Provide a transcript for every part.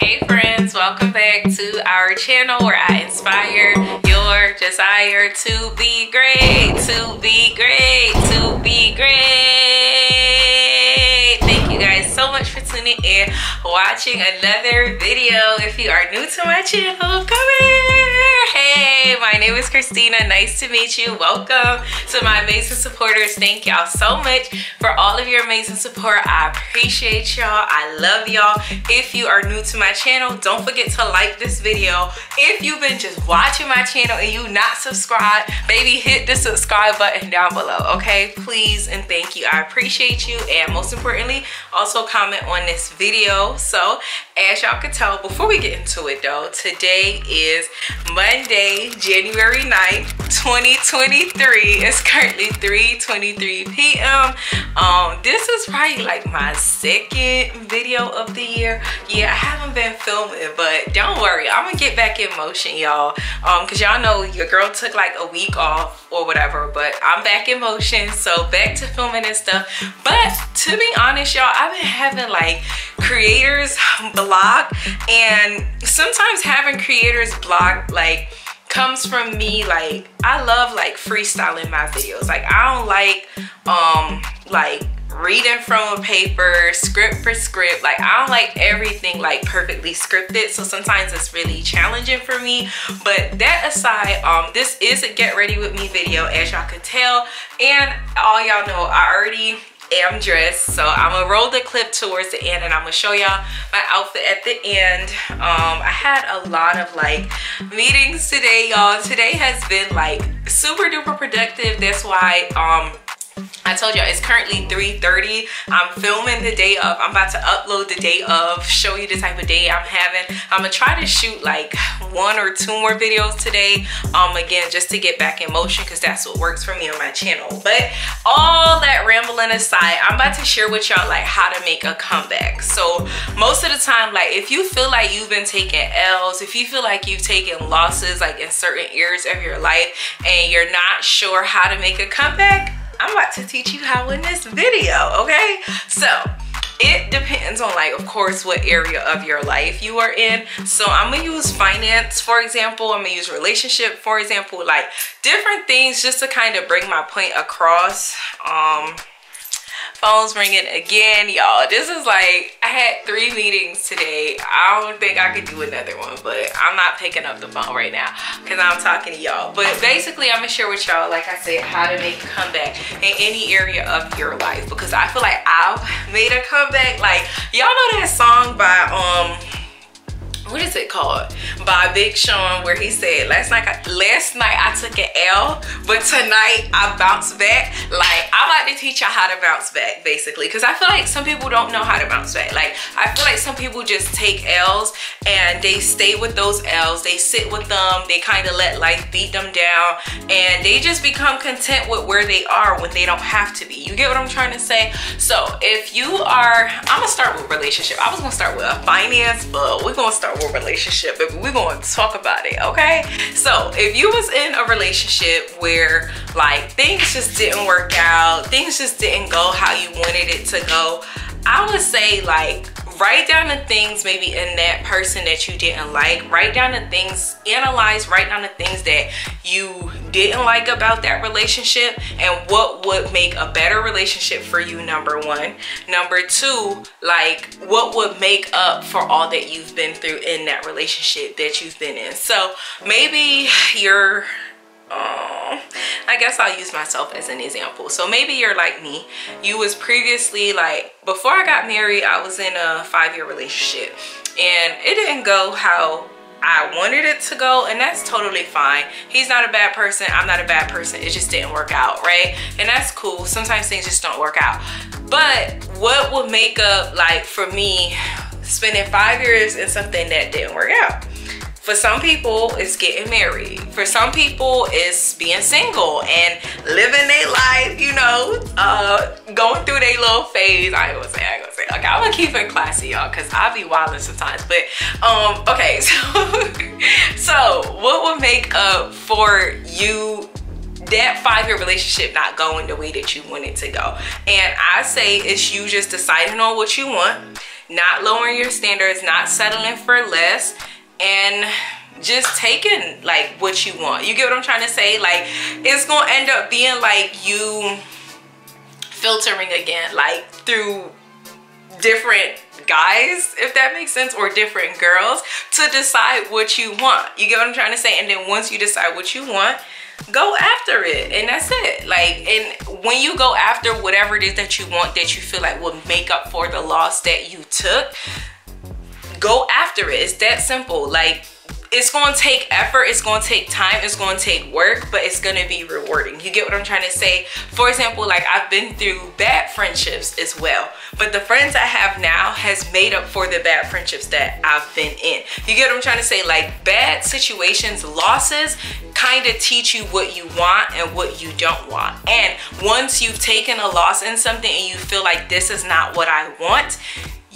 Hey friends, welcome back to our channel where I inspire your desire to be great, to be great, to be great. Watching another video. If you are new to my channel, come here. Hey, my name is Christina. Nice to meet you. Welcome to my amazing supporters. Thank y'all so much for all of your amazing support. I appreciate y'all. I love y'all. If you are new to my channel, don't forget to like this video. If you've been just watching my channel and you not subscribed, baby, hit the subscribe button down below, okay? Please and thank you. I appreciate you. And most importantly, also comment on this video. So as y'all can tell, before we get into it though, today is Monday, January 9th, 2023. It's currently 3.23 p.m. Um, this is probably like my second video of the year. Yeah, I haven't been filming, but don't worry, I'm gonna get back in motion, y'all. Um, cause y'all know your girl took like a week off or whatever, but I'm back in motion, so back to filming and stuff. But to be honest, y'all, I've been having like creators and sometimes having creator's block like comes from me like I love like freestyling my videos. Like I don't like um like reading from a paper script for script. Like I don't like everything like perfectly scripted. So sometimes it's really challenging for me. But that aside um this is a get ready with me video as y'all can tell. And all y'all know I already am dressed so i'm gonna roll the clip towards the end and i'm gonna show y'all my outfit at the end. Um i had a lot of like meetings today y'all. Today has been like super duper productive. That's why um I told y'all it's currently 3.30. I'm filming the day of. I'm about to upload the day of, show you the type of day I'm having. I'm gonna try to shoot like one or two more videos today. Um, Again, just to get back in motion because that's what works for me on my channel. But all that rambling aside, I'm about to share with y'all like how to make a comeback. So most of the time, like if you feel like you've been taking L's, if you feel like you've taken losses like in certain areas of your life and you're not sure how to make a comeback, I'm about to teach you how in this video, okay? So it depends on like of course what area of your life you are in. So i'm gonna use finance for example. I'm gonna use relationship for example. Like different things just to kind of bring my point across. Um phone's ringing again y'all. This is like i had three meetings today. I don't think i could do another one but i'm not picking up the phone right now because i'm talking to y'all. But basically i'm gonna share with y'all like i said how to make a comeback in any area of your life. Because i feel like i've made a comeback. Like y'all know that song by um what is it called? By big sean where he said last night I, last night i took an l but tonight i bounced back. Like I like to teach y'all how to bounce back basically because i feel like some people don't know how to bounce back. Like i feel like some people just take l's and they stay with those l's they sit with them they kind of let life beat them down and they just become content with where they are when they don't have to be. You get what i'm trying to say? So if you are i'm gonna start with relationship. I was gonna start with a finance but we're gonna start relationship but we're to talk about it okay? So if you was in a relationship where like things just didn't work out things just didn't go how you wanted it to go i would say like write down the things maybe in that person that you didn't like. Write down the things analyze write down the things that you didn't like about that relationship and what would make a better relationship for you number one. Number two like what would make up for all that you've been through in that relationship that you've been in. So maybe you're oh i guess i'll use myself as an example so maybe you're like me you was previously like before i got married i was in a five-year relationship and it didn't go how I wanted it to go and that's totally fine. He's not a bad person, I'm not a bad person. It just didn't work out, right? And that's cool. Sometimes things just don't work out. But what would make up like for me spending five years in something that didn't work out? For some people, it's getting married. For some people, it's being single and living their life, you know, uh, going through their little phase. I ain't gonna say, I ain't gonna say. Okay, I'm gonna keep it classy, y'all, because I be wilding sometimes. But, um, okay, so, so what would make up for you that five-year relationship not going the way that you want it to go and i say it's you just deciding on what you want not lowering your standards, not settling for less, and just taking like what you want. You get what I'm trying to say? Like it's gonna end up being like you filtering again, like through different guys, if that makes sense, or different girls to decide what you want. You get what I'm trying to say? And then once you decide what you want, go after it and that's it like and when you go after whatever it is that you want that you feel like will make up for the loss that you took go after it. It's that simple. Like it's to take effort it's to take time it's to take work but it's to be rewarding. You get what i'm trying to say? For example like i've been through bad friendships as well but the friends i have now has made up for the bad friendships that i've been in. You get what i'm trying to say? Like bad situations losses kind of teach you what you want and what you don't want. And once you've taken a loss in something and you feel like this is not what i want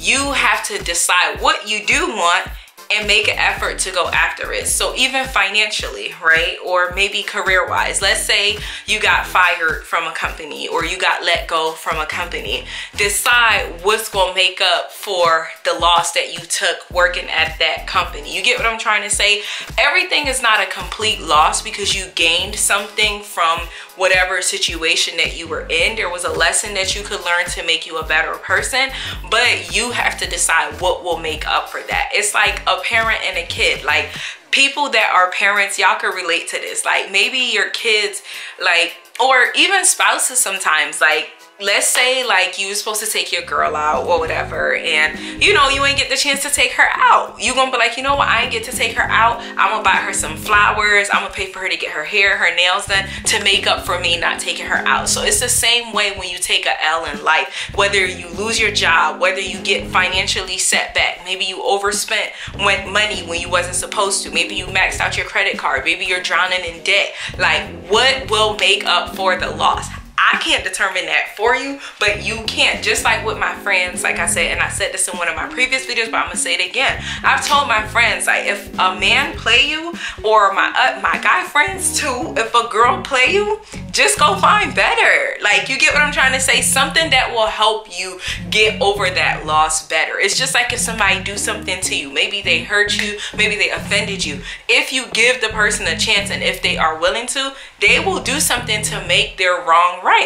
you have to decide what you do want and make an effort to go after it. So even financially, right? Or maybe career wise, let's say you got fired from a company or you got let go from a company. Decide what's gonna make up for the loss that you took working at that company. You get what I'm trying to say? Everything is not a complete loss because you gained something from whatever situation that you were in. There was a lesson that you could learn to make you a better person, but you have to decide what will make up for that. It's like a parent and a kid. Like people that are parents, y'all can relate to this. Like maybe your kids, like, or even spouses sometimes, like let's say like you were supposed to take your girl out or whatever and you know you ain't get the chance to take her out. You gonna be like you know what? I ain't get to take her out. I'm gonna buy her some flowers. I'm gonna pay for her to get her hair her nails done to make up for me not taking her out. So it's the same way when you take a l in life whether you lose your job whether you get financially set back. Maybe you overspent money when you wasn't supposed to. Maybe you maxed out your credit card. Maybe you're drowning in debt. Like what will make up for the loss I can't determine that for you, but you can't. Just like with my friends, like I said, and I said this in one of my previous videos, but I'm gonna say it again. I've told my friends, like if a man play you, or my uh, my guy friends too, if a girl play you, just go find better. Like you get what I'm trying to say? Something that will help you get over that loss better. It's just like if somebody do something to you, maybe they hurt you, maybe they offended you. If you give the person a chance and if they are willing to, they will do something to make their wrong right.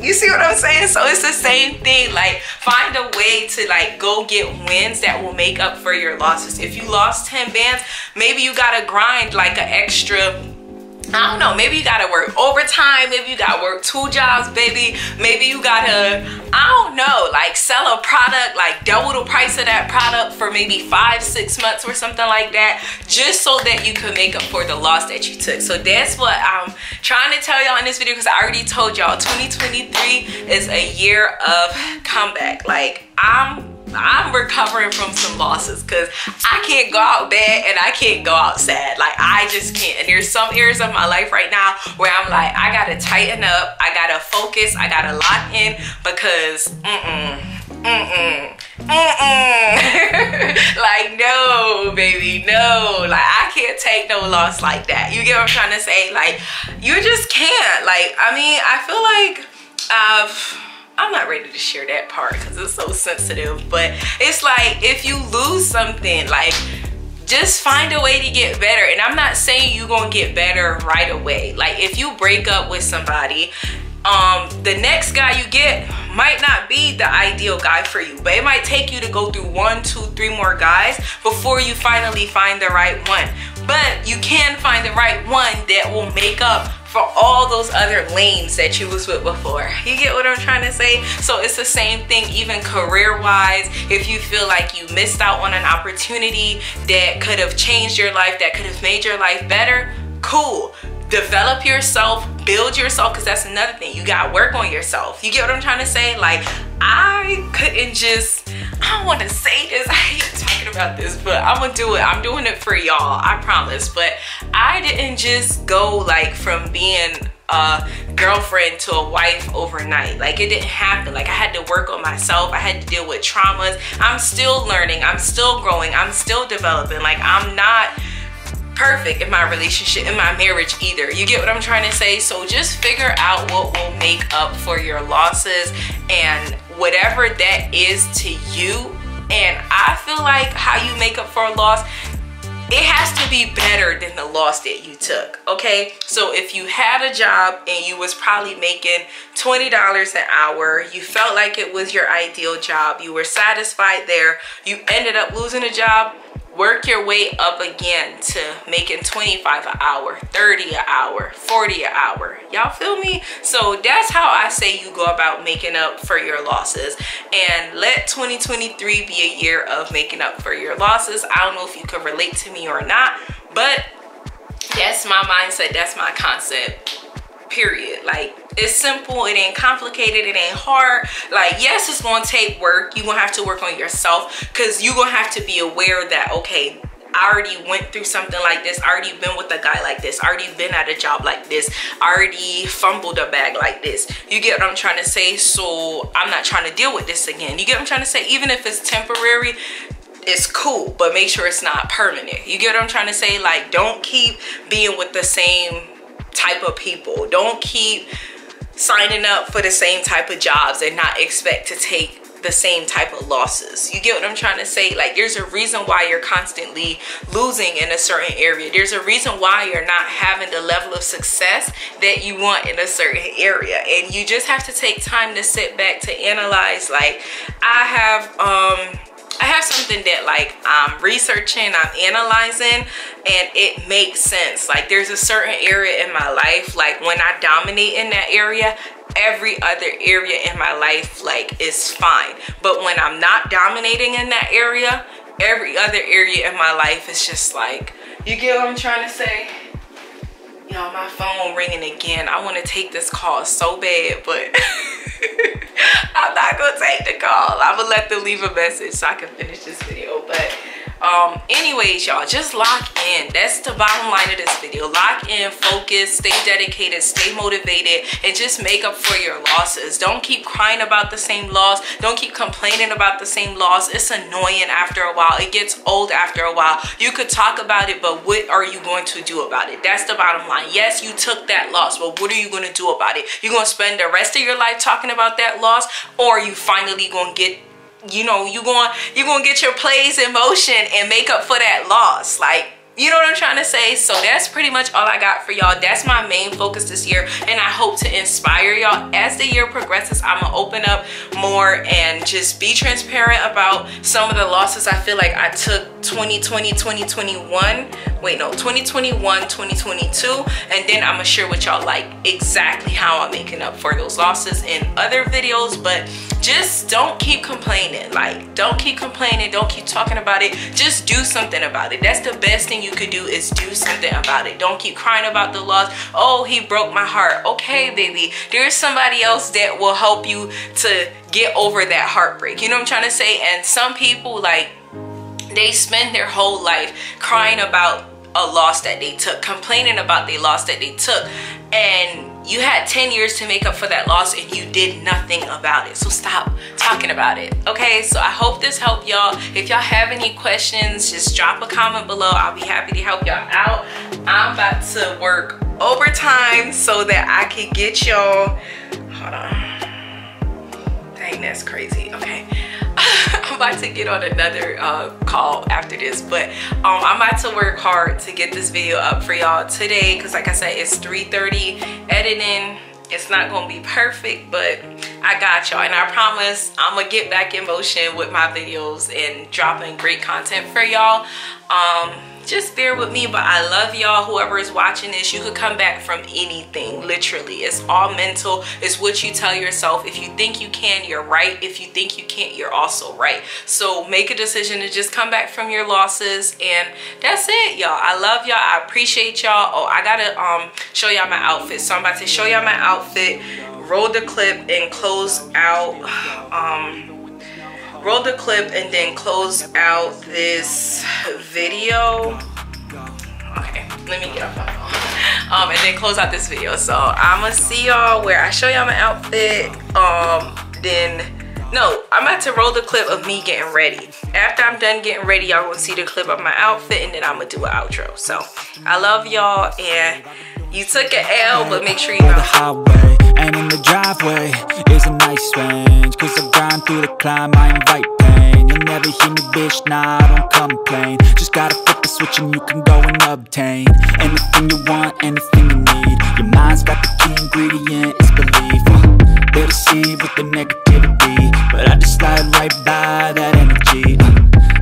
You see what I'm saying? So it's the same thing. Like find a way to like go get wins that will make up for your losses. If you lost 10 bands, maybe you gotta grind like an extra I don't know, maybe you gotta work overtime, maybe you gotta work two jobs, baby. Maybe you gotta, I don't know, like sell a product, like double the price of that product for maybe five, six months or something like that, just so that you could make up for the loss that you took. So that's what I'm trying to tell y'all in this video because I already told y'all 2023 is a year of comeback. Like I'm I'm recovering from some losses because I can't go out bad and I can't go out sad. Like I just can't. And there's some areas of my life right now where I'm like, I gotta tighten up, I gotta focus, I gotta lock in because mm-mm, mm-mm, mm-mm. like no, baby, no. Like I can't take no loss like that. You get what I'm trying to say? Like you just can't. Like, I mean, I feel like I've I'm not ready to share that part because it's so sensitive. But it's like if you lose something, like just find a way to get better. And I'm not saying you're gonna get better right away. Like if you break up with somebody, um, the next guy you get might not be the ideal guy for you, but it might take you to go through one, two, three more guys before you finally find the right one. But you can find the right one that will make up for all those other lanes that you was with before. You get what I'm trying to say? So it's the same thing even career-wise. If you feel like you missed out on an opportunity that could have changed your life, that could have made your life better, cool develop yourself build yourself because that's another thing you gotta work on yourself you get what i'm trying to say like i couldn't just i don't want to say this i hate about this but i'm gonna do it. I'm doing it for y'all i promise. But i didn't just go like from being a girlfriend to a wife overnight. Like it didn't happen. Like i had to work on myself. I had to deal with traumas. I'm still learning. I'm still growing. I'm still developing. Like i'm not perfect in my relationship, in my marriage either. You get what I'm trying to say? So just figure out what will make up for your losses and whatever that is to you, And I feel like how you make up for a loss it has to be better than the loss that you took okay? So if you had a job and you was probably making $20 an hour you felt like it was your ideal job you were satisfied there you ended up losing a job work your way up again to making 25 an hour 30 an hour 40 an hour. Y'all feel me? So that's how i say you go about making up for your losses. And let 2023 be a year of making up for your losses. I don't know if you could relate to me or not but that's my mindset that's my concept period like it's simple it ain't complicated it ain't hard like yes it's gonna take work you're gonna have to work on yourself because you're gonna have to be aware that okay I already went through something like this. I already been with a guy like this. I already been at a job like this. I already fumbled a bag like this. You get what I'm trying to say? So I'm not trying to deal with this again. You get what I'm trying to say? Even if it's temporary, it's cool, but make sure it's not permanent. You get what I'm trying to say? Like, don't keep being with the same type of people. Don't keep signing up for the same type of jobs and not expect to take the same type of losses. You get what I'm trying to say? Like there's a reason why you're constantly losing in a certain area. There's a reason why you're not having the level of success that you want in a certain area. And you just have to take time to sit back to analyze like I have um I have something that like I'm researching, I'm analyzing, and it makes sense. Like there's a certain area in my life, like when I dominate in that area, every other area in my life like is fine. But when I'm not dominating in that area, every other area in my life is just like, you get what I'm trying to say? Y'all, my phone ringing again. I want to take this call so bad, but I'm not gonna take the call. I'm gonna let them leave a message so I can finish this video. But um anyways y'all just lock in. That's the bottom line of this video. Lock in focus stay dedicated stay motivated and just make up for your losses. Don't keep crying about the same loss. Don't keep complaining about the same loss. It's annoying after a while. It gets old after a while. You could talk about it but what are you going to do about it? That's the bottom line. Yes you took that loss but what are you going to do about it? You're going to spend the rest of your life talking about that loss or you finally going to get you know you going you going to get your plays in motion and make up for that loss. Like you know what i'm trying to say? So that's pretty much all i got for y'all. That's my main focus this year and i hope to inspire y'all. As the year progresses i'm gonna open up more and just be transparent about some of the losses i feel like i took 2020 2021 wait no 2021 2022 and then i'm gonna share with y'all like exactly how i'm making up for those losses in other videos. But just don't keep complaining. Like don't keep complaining. Don't keep talking about it. Just do something about it. That's the best thing you could do is do something about it. Don't keep crying about the loss. Oh he broke my heart. Okay baby. There's somebody else that will help you to get over that heartbreak. You know what i'm trying to say? And some people like they spend their whole life crying about a loss that they took complaining about the loss that they took. And you had 10 years to make up for that loss and you did nothing about it. So stop talking about it okay? So i hope this helped y'all. If y'all have any questions just drop a comment below. I'll be happy to help y'all out. I'm about to work overtime so that i can get y'all hold on. Dang that's crazy okay I'm about to get on another uh, call after this, but um, I'm about to work hard to get this video up for y'all today because like I said, it's 3.30 editing. It's not gonna be perfect, but I got y'all and I promise I'm gonna get back in motion with my videos and dropping great content for y'all. Um, just bear with me but i love y'all. Whoever is watching this you could come back from anything literally. It's all mental. It's what you tell yourself. If you think you can you're right. If you think you can't you're also right. So make a decision to just come back from your losses and that's it y'all. I love y'all. I appreciate y'all. Oh i gotta um show y'all my outfit. So i'm about to show y'all my outfit. Roll the clip and close out um roll the clip and then close out this video. Okay let me get off my phone. Um and then close out this video. So i'm gonna see y'all where i show y'all my outfit. Um then no i'm about to roll the clip of me getting ready. After i'm done getting ready y'all gonna see the clip of my outfit and then i'm gonna do an outro. So i love y'all and you took an L, but make sure you know. The highway and in the driveway is a nice range. Cause I grind through the climb, I invite pain. You never hear me, bitch, nah, I don't complain Just gotta flip the switch and you can go and obtain Anything you want, anything you need Your mind's got the key ingredient, it's belief uh, They'll deceive with the negativity But I just slide right by that energy uh,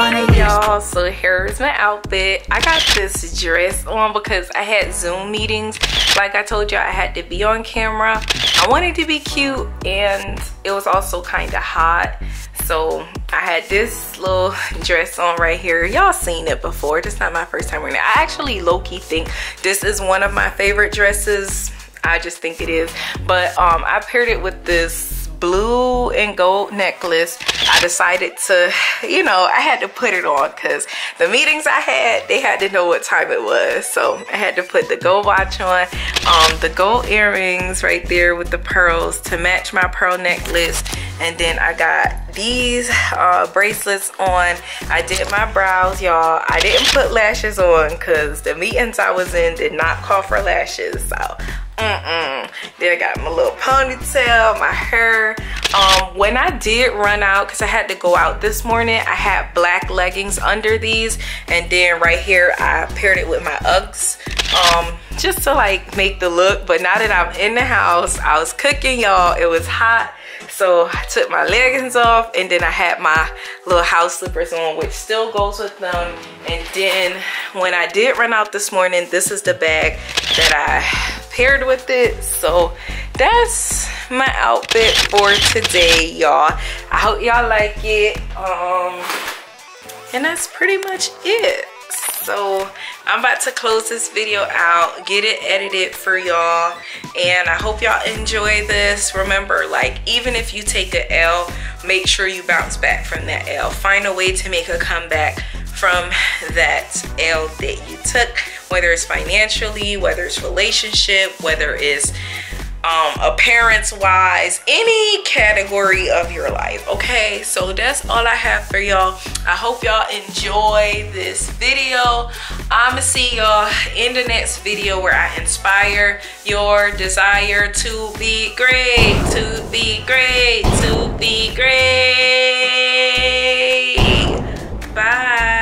finally y'all. So here's my outfit. I got this dress on because i had zoom meetings. Like i told you i had to be on camera. I wanted to be cute and it was also kind of hot. So i had this little dress on right here. Y'all seen it before. This is not my first time wearing it. I actually low-key think this is one of my favorite dresses. I just think it is. But um i paired it with this blue and gold necklace i decided to you know i had to put it on because the meetings i had they had to know what time it was. So i had to put the gold watch on um the gold earrings right there with the pearls to match my pearl necklace. And then i got these uh, bracelets on. I did my brows y'all. I didn't put lashes on because the meetings i was in did not call for lashes. So Mm-mm. Then I got my little ponytail, my hair. Um, when I did run out, because I had to go out this morning, I had black leggings under these. And then right here, I paired it with my Uggs. Um, just to like make the look. But now that I'm in the house, I was cooking, y'all. It was hot. So I took my leggings off and then I had my little house slippers on, which still goes with them. And then when I did run out this morning, this is the bag that I paired with it. So that's my outfit for today, y'all. I hope y'all like it. Um, and that's pretty much it so i'm about to close this video out get it edited for y'all and i hope y'all enjoy this remember like even if you take a l make sure you bounce back from that l find a way to make a comeback from that l that you took whether it's financially, whether it's relationship, whether it's um, appearance wise, any category of your life. Okay, so that's all I have for y'all. I hope y'all enjoy this video. I'ma see y'all in the next video where I inspire your desire to be great, to be great, to be great. Bye.